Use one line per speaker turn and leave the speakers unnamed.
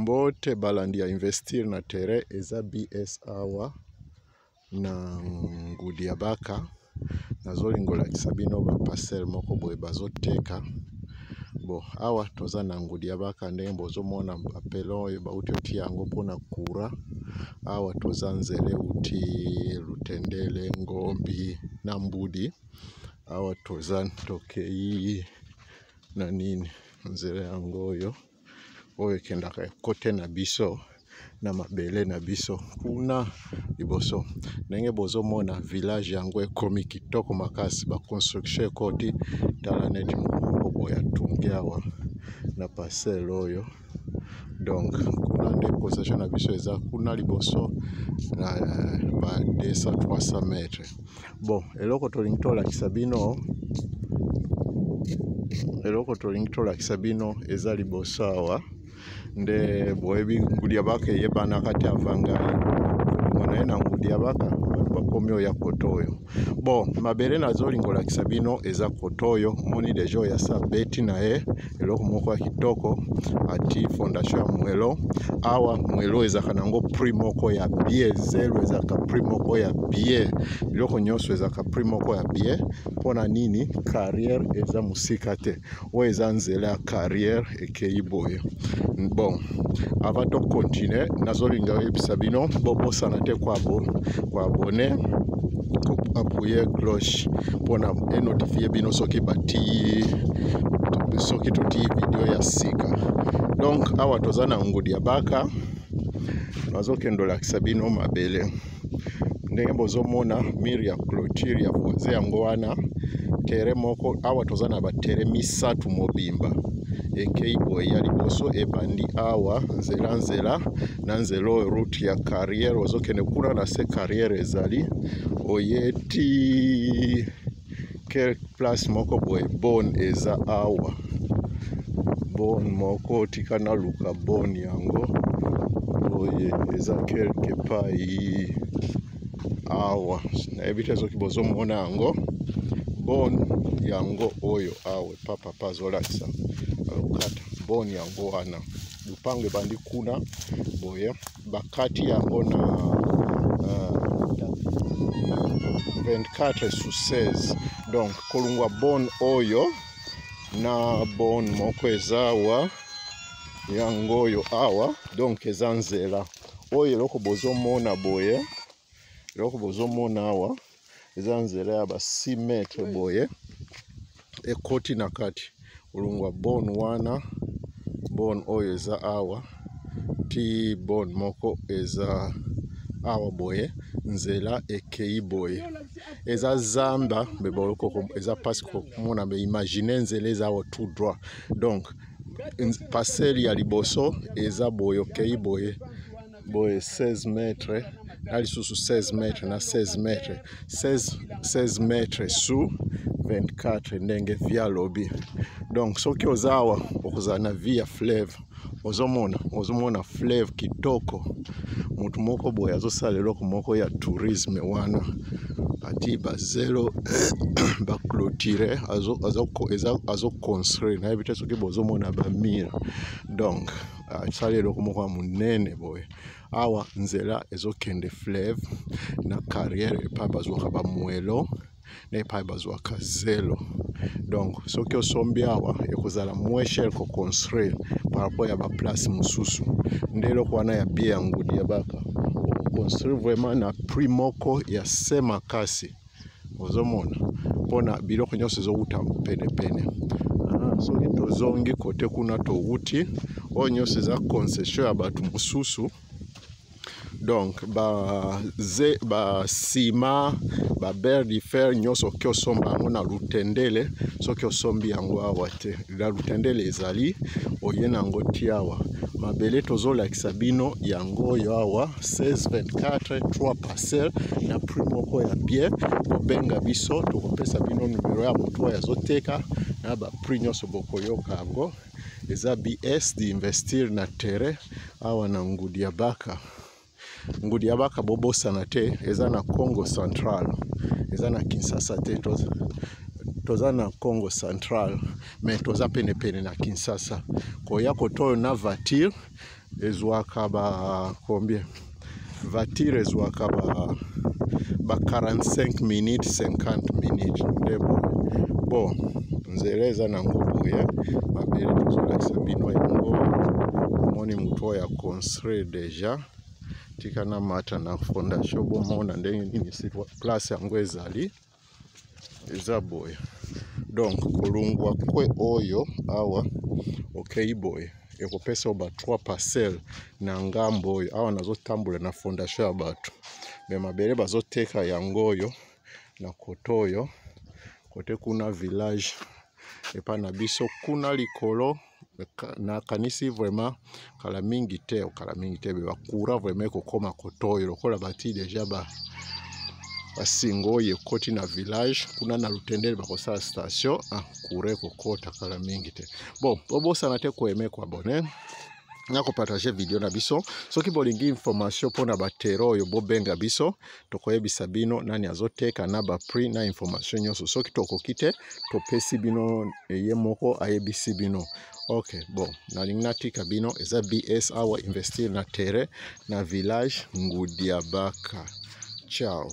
mbote balandi ya investir na terrain eza bs awa na ngudi ya baka nazolinga olakisa bino baparcele moko boye bazoteka bo awa toza na ngudi ya baka ndenge bozomona bapelon oyo bauti oti yango mpona kura awa toza nzele uti lutendele ngombi na mbudi awa toza tokei na nini nzela yango oyo oyo ekendaka kote na biso na mabele na biso kuna liboso ndenge bozomona village yango ekomi kitoko makasi baconstruction ekoti tala neti mokongo boye atungi awa na parcelle oyo donc kuna nde possession na biso eza kuna liboso na ba 200 300 mètres bon eloko tolingi tolakisa bino eloko tolingi tolakisa bino eza liboso awa nde boyebi ngudiabaka eyebanaka te ava ngai kolongwa na ye na ngudiabaka bato bakomi oyo ya koto oyo bon mabele nazolingolakisa bino eza koto oyo moni deja oyo asa beti na ye eloko moko ya kitoko ati fondation ya mwelo awa mwelo ezalaka nango prix moko ya bie zelo ezalaka prix moko ya bie biloko nyonso ezalaka prix moko ya bie mpo na nini carrière eza mosika te oyo eza nzela ya carrière ekei boye bon avant to continuer nazolinga oyebisa bino bobosana te koabone appuyer cloche mpona enotifie bino soki batii soki totii video ya sika donc awa toza na ngudi ya baka nazokende olakisa bino mabele ndenge bozomona mire ya clôture ya voisin yango wana tere moko awa toza na batere misato mobimba ekei boye ya liboso ebandi awa nzela nzela na nzela oyo route ya carrière ozokende kuna na se carrière ezali oye ti quel place moko boye bon eza awa bon moko tika naluka bon yango boye eza quelque pai awa nayebi te soki bozomona yango bon yango oyo awa epa papa azolakisa alokata bon yango wana lupango ebandi kuna boye bakati yango na uh, 24 sur 16 donc kolungwa bone oyo na bone moko eza awa yango oyo awa donc eza nzela oyo eloko bozomona boye eloko bozomona awa eza nzela ya ba 6 metre boye ekoti na kati olongwa bone wana bone oyo eza awa ti bone moko eza awa boye nzela ekei boye eza zamba me bolokoko eza mpasi komona me imagine nzela eza awa tout droit donc parcelle ya liboso eza boye okei boye boye 16 mètre na lisusu 16 mètre na 16 mètre 16, 16 mètre sous 24 ndenge vi alobi donc soki oza awa okozala na vie ya fleuve ozomona ozomona fleuve kitoko motu moko boye azosala eloko moko ya tourisme wana ati bazelo baclotire azoconstruire nayebi te soki bozomona bamire donc asali eloko moko ya monene boye awa nzela ezokende fleuve na carrière epai bazwaka bamoelo na epai bazwaka zelo donc soki osombi awa ekozala moins cher koconstruire par rapport ya baplace mosusu nde eloko wana ya bie ya ngudi ya baka okoconstruire vraiment na prix moko ya se makasi ozomona mpona biloko nyonso ezowuta penepene ah, soki tozongi kote kuna towuti oyo nyonso eza concession ya bato mosusu donc basima baber de fer nyonso oki osomba yango na lutendele soki osombi yango awa te na lutendele ezali oye na yango ti awa mabele tozolakisa bino yango oyo awa 1624 3 parcelle na prix moko ya bien kobenga biso tokopesa bino numero ya moto oyo azoteka na baprix nyonso bokoyoka yango eza bs d'investir na terrain awa na ngudi ya baka ngudi ya baka bobosana te eza na congo central eza na kinshasa te toza na congo central me toza penepene na kinshasa koya kotoyo na voiture ezwaka ba combien voiture ezwaka ba ba 45 minutes 50 minutes nde boye bon nzela eza na ngo boye mabele tozolakisa bino yango omoni moto oyo aconstruire déjà tika na mata na fondation bomona ndenge nini place yango ezali eza boye donc kolongwa kwe oyo awa okei boye ekopesa yo ba 3 parcelle na ngambo oyo awa nazotambola na fondation ya bato me mabele bazoteka yango oyo na kote oyo kote kuna village epai na biso kuna likolo nakanisi vraiment kala mingi te kala mingi te me bakura vraiment ekokoma kotoyo lokola bati deja ba basinga oyo ekoti na village kuna na lutendele bakosala station ah, kura ekokota kala mingi te bon bobosana te koeme koabone nakopartage video na biso soki bolingi information mpona batero oyo bobenga biso tokoyebisa bino nani azoteka na ba prix na information nyonso soki tokoki te topesi bino eye moko ayebisi bino ok bon nalingi natika bino eza bs awa investir na terrain na village ngudiabaka ciao